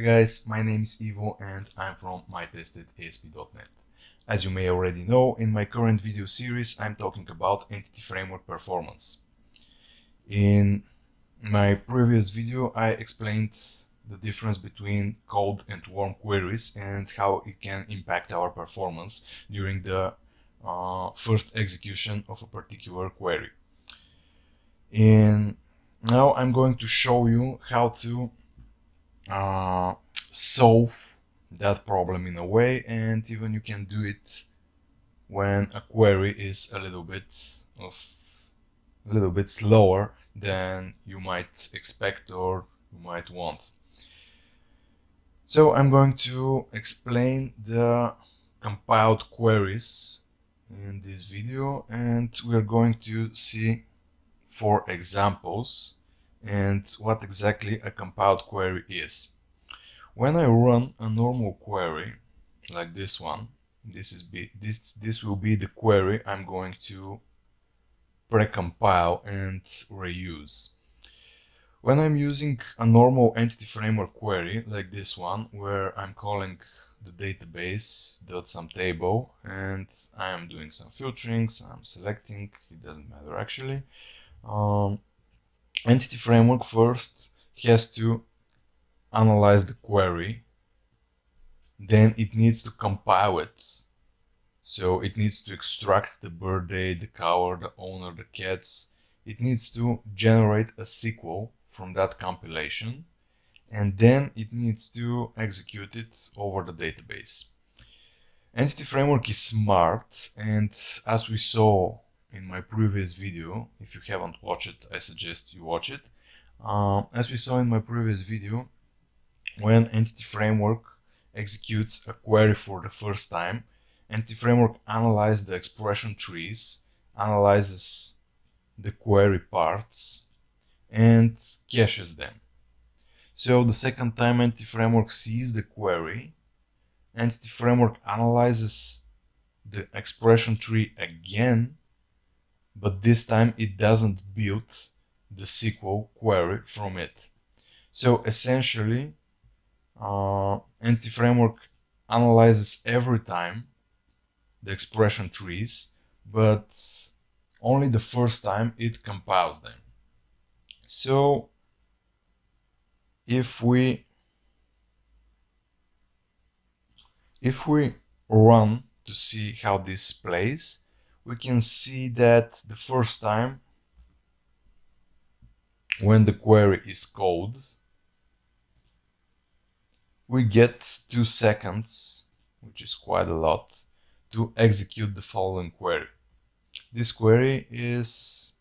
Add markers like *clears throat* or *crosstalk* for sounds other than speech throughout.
Hey guys, my name is Ivo and I'm from mytestedasp.net. As you may already know, in my current video series I'm talking about Entity Framework performance. In my previous video I explained the difference between cold and warm queries and how it can impact our performance during the uh, first execution of a particular query. And now I'm going to show you how to uh, solve that problem in a way and even you can do it when a query is a little bit of a little bit slower than you might expect or you might want. So I'm going to explain the compiled queries in this video and we're going to see four examples and what exactly a compiled query is. When I run a normal query like this one, this is be, this this will be the query I'm going to precompile and reuse. When I'm using a normal entity framework query like this one, where I'm calling the database dot some table and I am doing some filtering, I'm selecting, it doesn't matter actually. Um, entity framework first has to analyze the query. Then it needs to compile it. So it needs to extract the birthday the color the owner the cats. It needs to generate a SQL from that compilation. And then it needs to execute it over the database. Entity framework is smart and as we saw in my previous video. If you haven't watched it, I suggest you watch it. Uh, as we saw in my previous video, when Entity Framework executes a query for the first time, Entity Framework analyzes the expression trees, analyzes the query parts, and caches them. So the second time Entity Framework sees the query, Entity Framework analyzes the expression tree again but this time it doesn't build the SQL query from it. So essentially, uh, Entity Framework analyzes every time the expression trees, but only the first time it compiles them. So if we if we run to see how this plays, we can see that the first time when the query is called we get two seconds which is quite a lot to execute the following query. This query is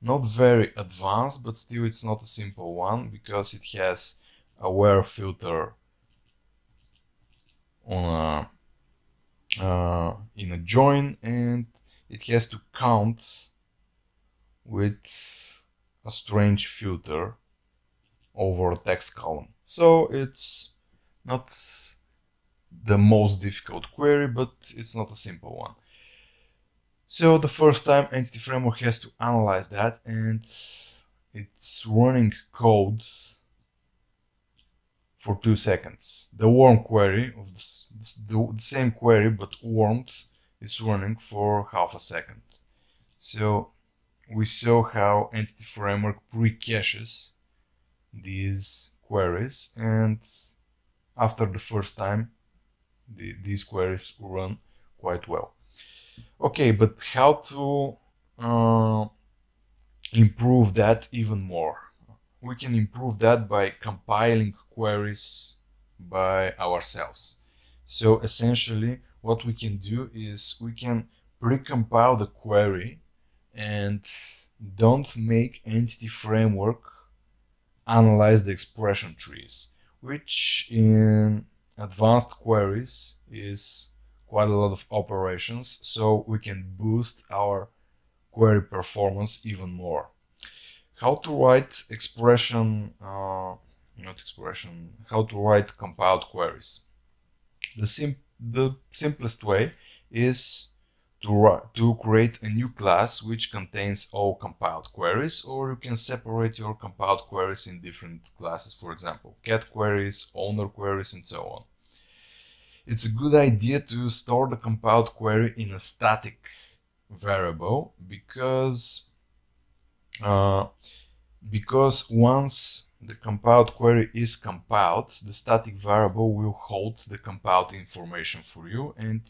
not very advanced but still it's not a simple one because it has a where filter on a uh, in a join and it has to count with a strange filter over a text column. So it's not the most difficult query, but it's not a simple one. So the first time Entity Framework has to analyze that and it's running code for two seconds. The warm query of the, the same query but warmed is running for half a second. So we saw how Entity Framework pre-caches these queries and after the first time the, these queries run quite well. Okay, but how to uh, improve that even more? We can improve that by compiling queries by ourselves. So essentially what we can do is we can precompile the query and don't make entity framework analyze the expression trees, which in advanced queries is quite a lot of operations, so we can boost our query performance even more how to write expression, uh, not expression, how to write compiled queries. The, sim the simplest way is to, to create a new class which contains all compiled queries or you can separate your compiled queries in different classes for example cat queries owner queries and so on it's a good idea to store the compiled query in a static variable because uh, because once the compiled query is compiled, the static variable will hold the compiled information for you and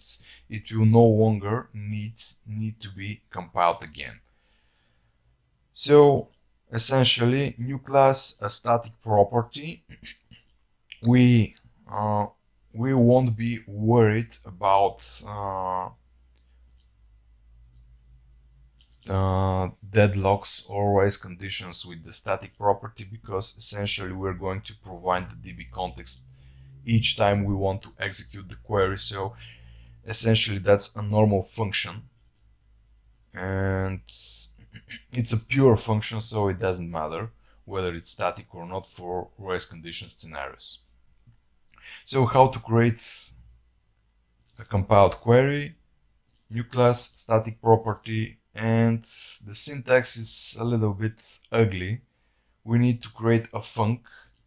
it will no longer need, need to be compiled again. So essentially new class a static property we uh, we won't be worried about uh, uh, deadlocks or race conditions with the static property because essentially we're going to provide the DB context each time we want to execute the query. So essentially that's a normal function and *clears throat* it's a pure function so it doesn't matter whether it's static or not for race condition scenarios. So how to create a compiled query, new class, static property, and the syntax is a little bit ugly. We need to create a func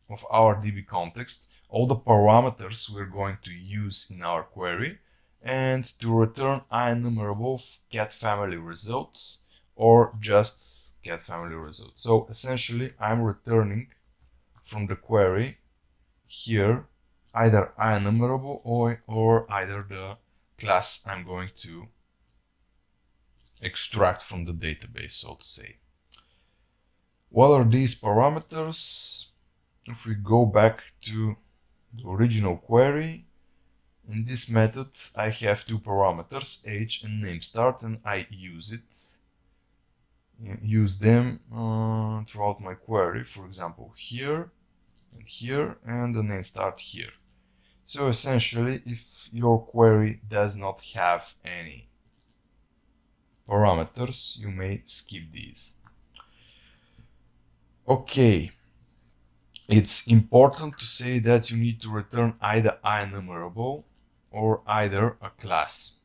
of our DB context, all the parameters we're going to use in our query, and to return enumerable cat family results or just cat family results. So essentially I'm returning from the query here either enumerable or, or either the class I'm going to extract from the database, so to say. What are these parameters? If we go back to the original query, in this method I have two parameters, age and name start, and I use it, use them uh, throughout my query, for example here and here, and the name start here. So essentially, if your query does not have any parameters, you may skip these. Okay, it's important to say that you need to return either enumerable or either a class.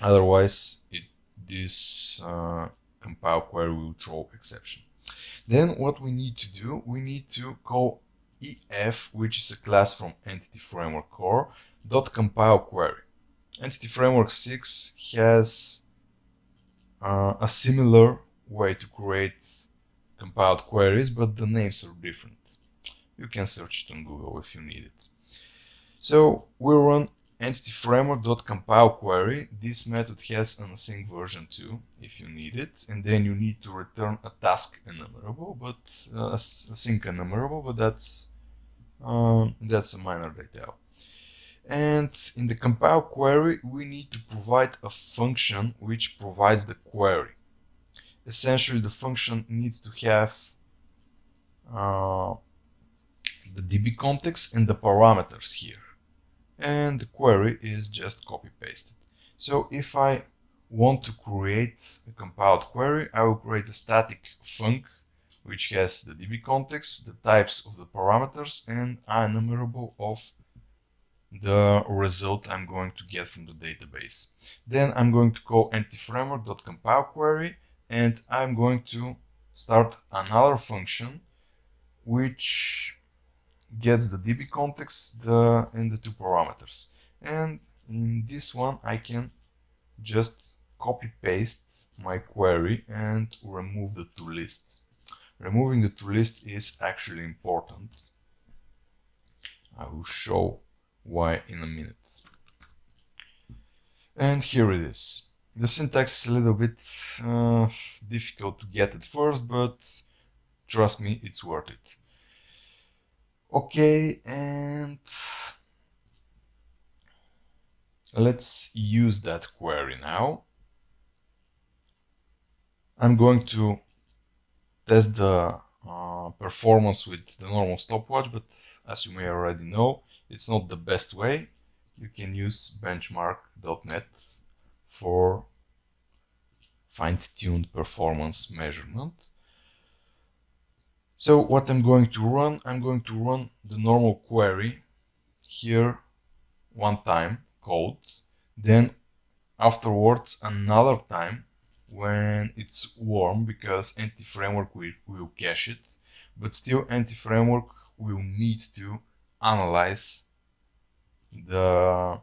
Otherwise, it, this uh, compile query will throw exception. Then what we need to do, we need to call ef, which is a class from Entity Framework Core, dot compile query. Entity Framework 6 has uh, a similar way to create compiled queries, but the names are different. You can search it on Google if you need it. So we run entity framework.compile query. This method has an async version too, if you need it, and then you need to return a task enumerable, but uh, async enumerable, but that's um, that's a minor detail. And in the compile query, we need to provide a function which provides the query. Essentially, the function needs to have uh, the DB context and the parameters here. And the query is just copy pasted. So if I want to create a compiled query, I will create a static func which has the DB context, the types of the parameters, and a enumerable of the result I'm going to get from the database. Then I'm going to call entity-framework.compile query and I'm going to start another function which gets the DB context the, and the two parameters. And in this one I can just copy paste my query and remove the to list. Removing the to list is actually important. I will show why in a minute. And here it is. The syntax is a little bit uh, difficult to get at first, but trust me, it's worth it. Okay, and let's use that query now. I'm going to test the uh, performance with the normal stopwatch, but as you may already know, it's not the best way. You can use benchmark.net for fine-tuned performance measurement. So what I'm going to run, I'm going to run the normal query here one time code. Then afterwards another time when it's warm because Entity Framework will, will cache it, but still Entity Framework will need to analyze the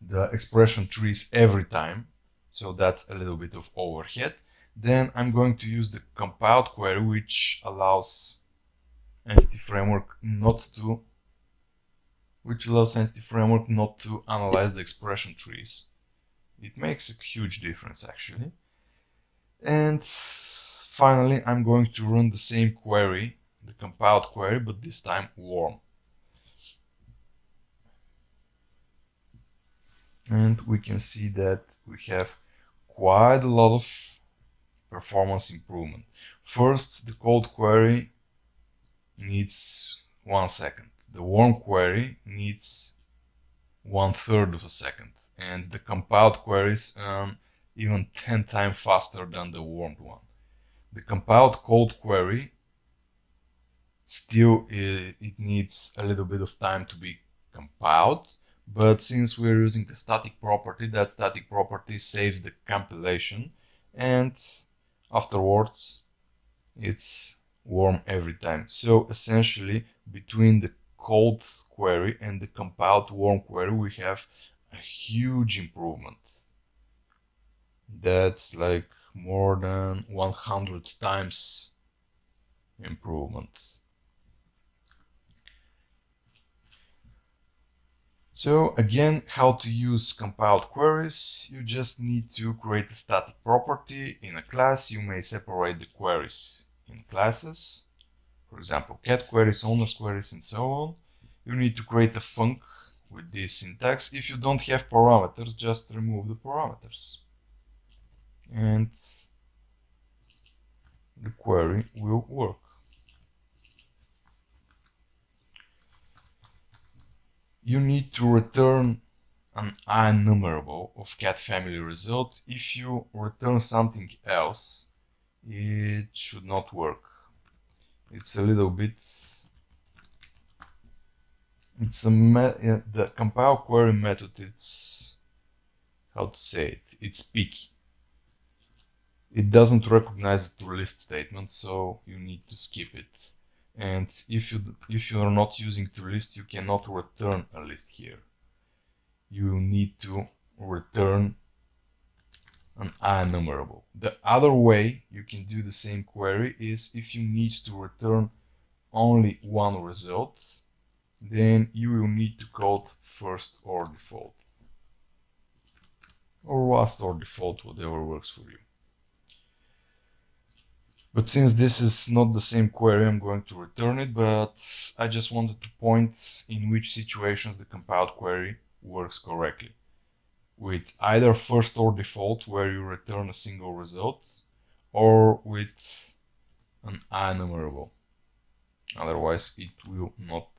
the expression trees every time. So that's a little bit of overhead. Then I'm going to use the compiled query which allows entity framework not to which allows entity framework not to analyze the expression trees. It makes a huge difference actually. Mm-hmm. And finally I'm going to run the same query compiled query but this time warm and we can see that we have quite a lot of performance improvement. First, the cold query needs one second. The warm query needs one third of a second. And the compiled queries um, even 10 times faster than the warmed one. The compiled cold query still it, it needs a little bit of time to be compiled but since we're using a static property, that static property saves the compilation and afterwards it's warm every time. So essentially between the cold query and the compiled warm query we have a huge improvement. That's like more than 100 times improvement. So again, how to use compiled queries. You just need to create a static property in a class. You may separate the queries in classes. For example, cat queries, owners queries, and so on. You need to create a func with this syntax. If you don't have parameters, just remove the parameters. And the query will work. You need to return an enumerable of cat family result. If you return something else, it should not work. It's a little bit it's a the compile query method it's how to say it it's picky it doesn't recognize the list statement so you need to skip it and if you if you are not using to list you cannot return a list here. You need to return an enumerable the other way you can do the same query is if you need to return only one result then you will need to call first or default. Or last or default whatever works for you but since this is not the same query, I'm going to return it, but I just wanted to point in which situations the compiled query works correctly. With either first or default, where you return a single result, or with an enumerable. Otherwise, it will not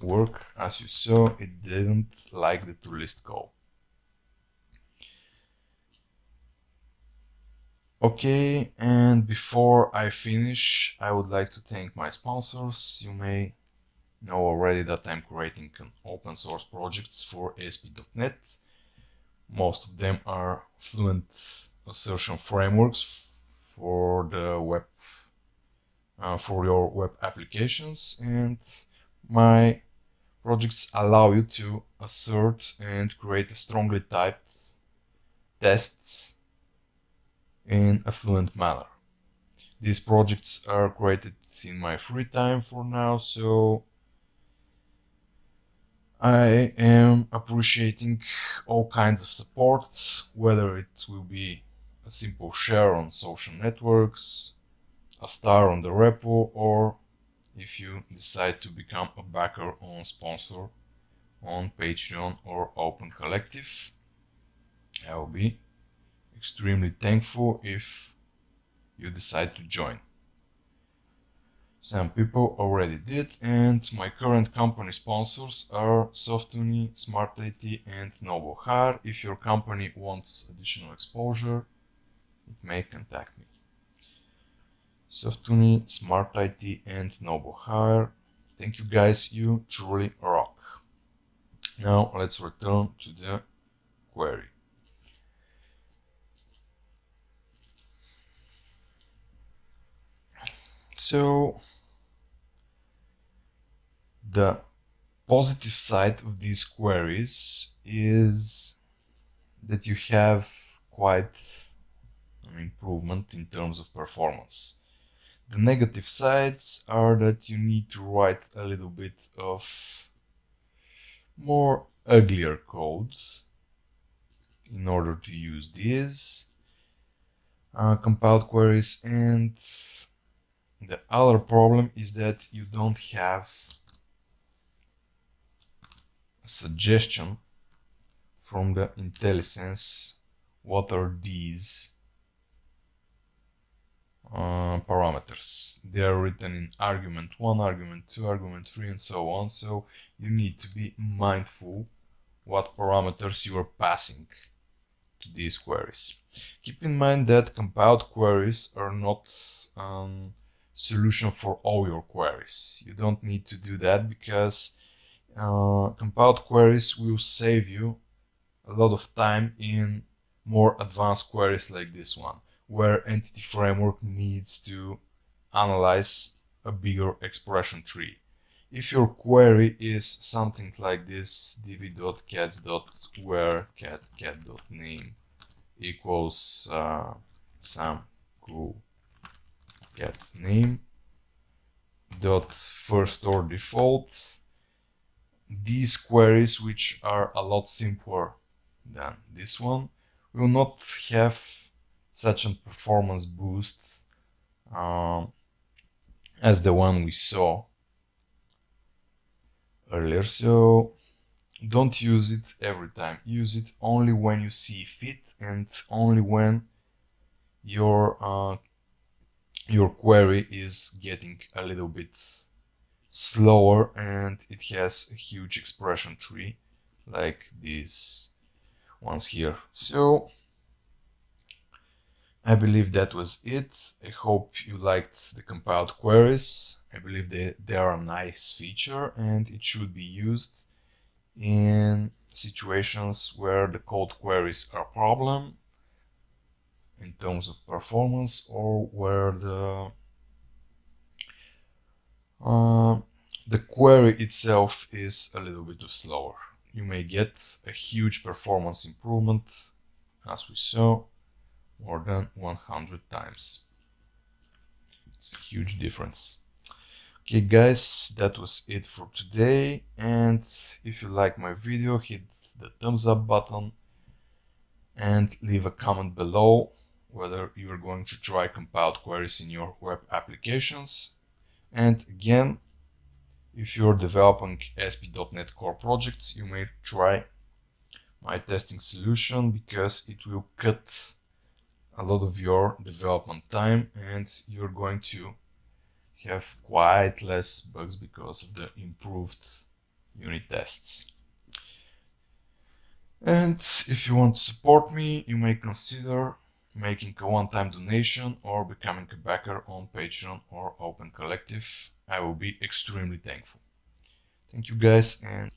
work. As you saw, it didn't like the to list call. Okay, and before I finish, I would like to thank my sponsors. You may know already that I'm creating open source projects for ASP.NET. Most of them are fluent assertion frameworks for the web, uh, for your web applications, and my projects allow you to assert and create strongly typed tests in a fluent manner. These projects are created in my free time for now, so I am appreciating all kinds of support, whether it will be a simple share on social networks, a star on the repo, or if you decide to become a backer on sponsor on Patreon or Open Collective. I will be extremely thankful if you decide to join. Some people already did and my current company sponsors are Softuni, SmartIT and Hire. If your company wants additional exposure, it may contact me. Softuni, SmartIT and Hire. Thank you guys, you truly rock. Now let's return to the query. So the positive side of these queries is that you have quite an improvement in terms of performance. The negative sides are that you need to write a little bit of more uglier code in order to use these uh, compiled queries and the other problem is that you don't have a suggestion from the IntelliSense what are these uh, parameters. They are written in argument 1, argument 2, argument 3 and so on, so you need to be mindful what parameters you are passing to these queries. Keep in mind that compiled queries are not um, solution for all your queries. You don't need to do that because uh, compiled queries will save you a lot of time in more advanced queries like this one, where Entity Framework needs to analyze a bigger expression tree. If your query is something like this, db.cats.where cat cat.name equals uh, some cool cat name. Dot first or default. These queries which are a lot simpler than this one will not have such a performance boost um, as the one we saw earlier. So don't use it every time. Use it only when you see fit and only when your uh, your query is getting a little bit slower and it has a huge expression tree like these ones here. So I believe that was it. I hope you liked the compiled queries. I believe they, they are a nice feature and it should be used in situations where the code queries are a problem in terms of performance or where the uh, the query itself is a little bit slower. You may get a huge performance improvement as we saw more than 100 times. It's a huge difference. Okay guys, that was it for today and if you like my video hit the thumbs up button and leave a comment below whether you are going to try compiled queries in your web applications. And again, if you're developing ASP.NET Core projects, you may try my testing solution because it will cut a lot of your development time and you're going to have quite less bugs because of the improved unit tests. And if you want to support me, you may consider making a one-time donation or becoming a backer on Patreon or Open Collective. I will be extremely thankful. Thank you guys and